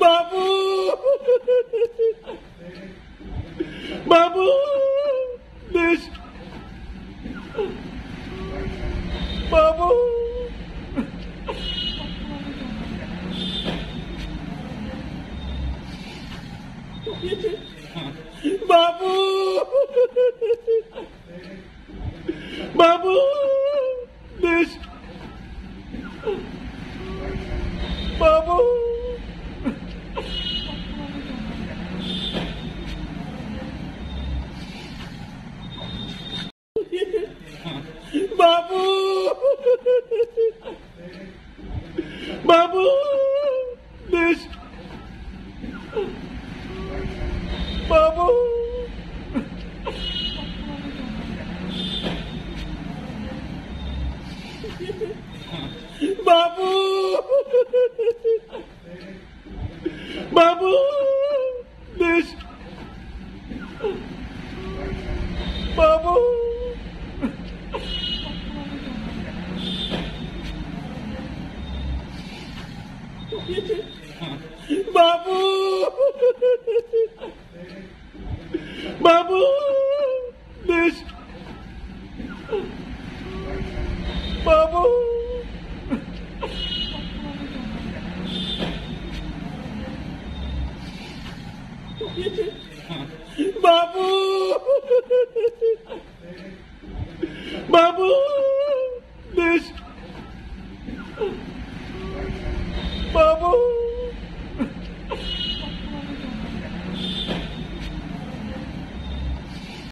बाबू बाबू देश बाबू बाबू Baba, this. Baba. Baba. बाबू बाबू देश बाबू बाबू बाबू देश Bubble!